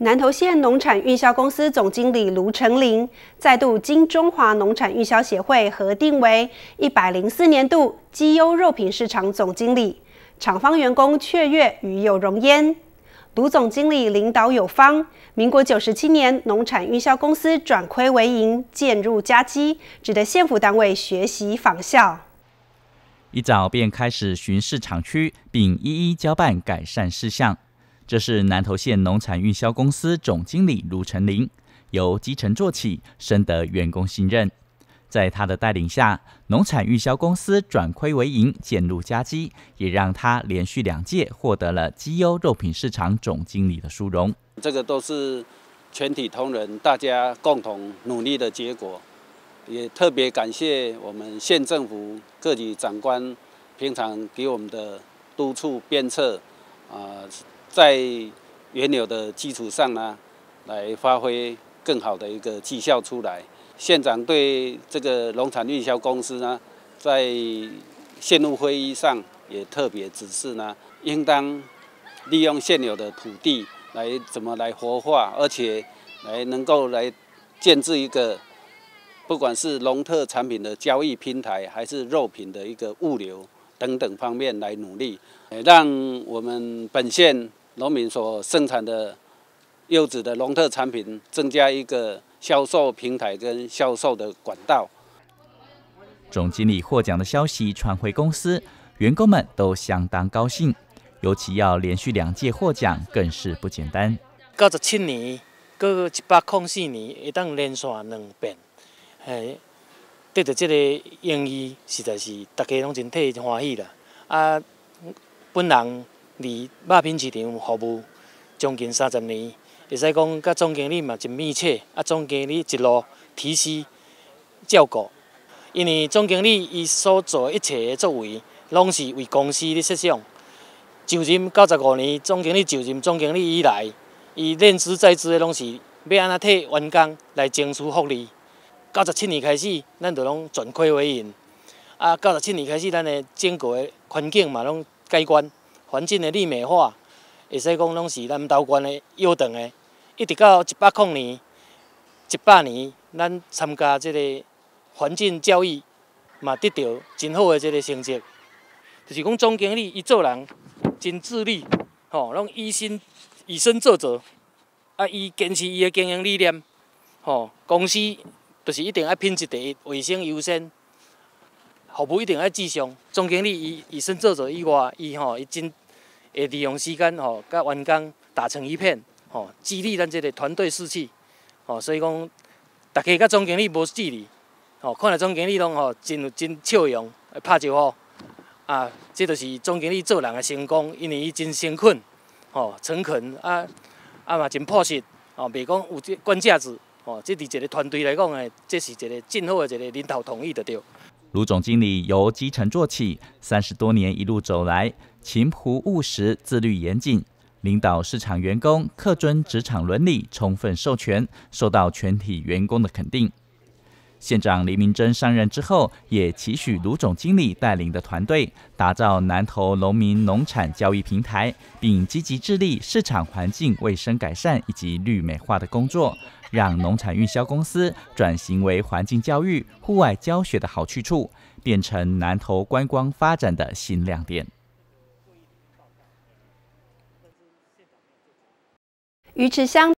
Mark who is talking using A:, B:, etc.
A: 南投县农产运销公司总经理卢成林再度经中华农产运销协会核定为一百零四年度绩优肉品市场总经理，厂方员工雀跃与有荣焉。卢总经理领导有方，民国九十七年农产运销公司转亏为盈，渐入佳绩，值得县府单位学习仿效。
B: 一早便开始巡视厂区，并一一交办改善事项。这是南投县农产运销公司总经理卢成林，由基层做起，深得员工信任。在他的带领下，农产运销公司转亏为盈，渐入佳绩，也让他连续两届获得了绩优肉品市场总经理的殊荣。
C: 这个都是全体同仁大家共同努力的结果，也特别感谢我们县政府各级长官平常给我们的督促鞭策啊。在原有的基础上呢，来发挥更好的一个绩效出来。县长对这个农产运销公司呢，在线路会议上也特别指示呢，应当利用现有的土地来怎么来活化，而且来能够来建制一个，不管是农特产品的交易平台，还是肉品的一个物流等等方面来努力，让我们本县。农民所生产的优质的农特产品，增加一个销售平台跟销售的管道。
B: 总经理获奖的消息传回公司，员工们都相当高兴。尤其要连续两届获奖，更是不简单。
D: 九十七年，过一百零四年，会当连续两遍，嘿，得到这个荣誉，实在是大家拢真替欢喜啦。啊，本人。伫肉品市场服务将近三十年，会使讲甲总经理嘛真密切，啊总经理一路提携照顾，因为总经理伊所做一切的作为，拢是为公司咧设想。就任九十五年，总经理就任总经理以来，伊念兹在兹的拢是要安怎替员工来争取福利。九十七年开始，咱就拢转亏为盈，啊九十七年开始，咱的整个的环境嘛拢改观。环境的绿美化，会使讲拢是咱投县的优长的，一直到一百零年、一百年，咱参加这个环境教育，嘛得到真好的这个成绩。就是讲总经理伊做人真自律，吼，拢以身以身作则，啊，伊坚持伊的经营理念，吼，公司就是一定要品质第一，卫生优先。服务一定要至上。总经理以以身作则以外，伊吼伊真会利用时间吼，甲员工打成一片，吼，激励咱这个团队士气，吼，所以讲，大家甲总经理无距离，吼，看来总经理拢吼真有真笑容，拍招呼，啊，这就是总经理做人的成功，因为伊真诚恳，吼，诚恳啊啊嘛真朴实，吼，袂讲有这官架子，吼，这伫一个团队来讲诶，这是一个真好诶一个领导同意的对。
B: 卢总经理由基层做起，三十多年一路走来，勤朴务实、自律严谨，领导市场员工，恪遵职场伦理，充分授权，受到全体员工的肯定。县长黎明珍上任之后，也期许卢总经理带领的团队打造南投农民农产交易平台，并积极致力市场环境卫生改善以及绿美化的工作，让农产运销公司转型为环境教育、户外教学的好去处，变成南投观光发展的新亮点。
A: 鱼池乡。